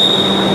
ആ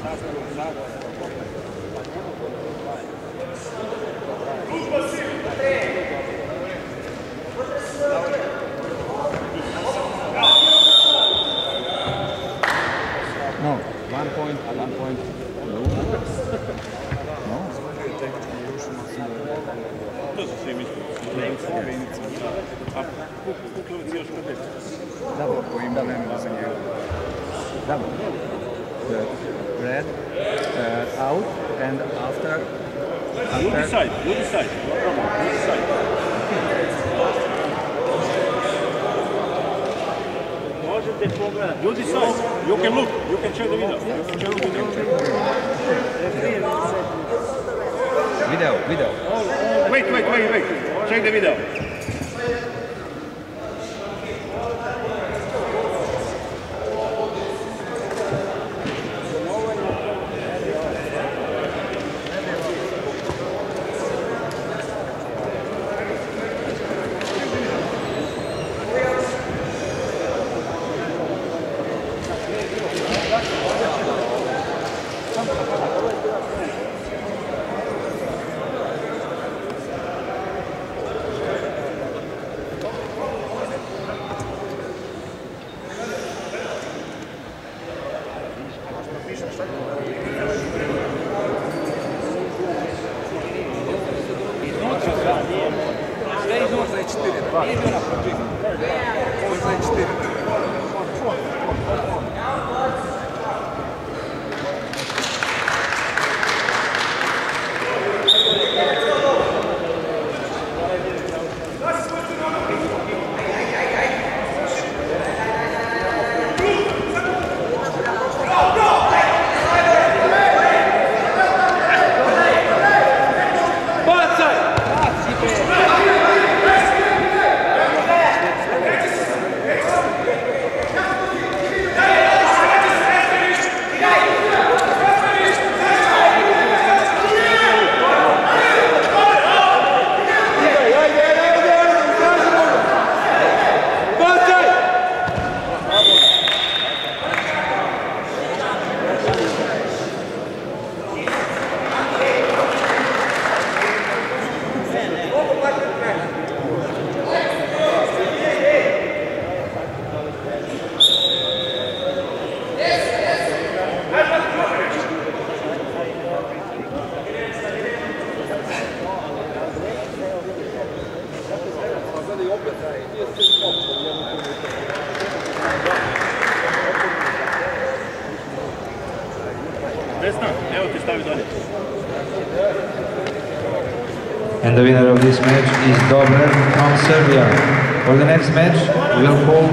No, one point, one point. No. No. To jest przyjemnie. Granica. A kukluc już wtedy. Dobra, bo im dalej Dobra. The red uh, out and after. You after decide, you decide. No problem, you decide. Možete pogledati. You decide. You can look. You can check the video. You can check the video. video, video. Wait, wait, wait, wait. Check the video. And the winner of this match is Dobrev from Serbia. For the next match, we'll call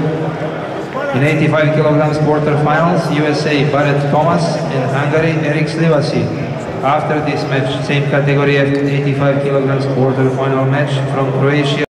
in 85 kilograms quarterfinals USA Barrett Thomas and Hungary Erik Slivasi. After this match, same category at 85 kilograms quarterfinal match from Croatia.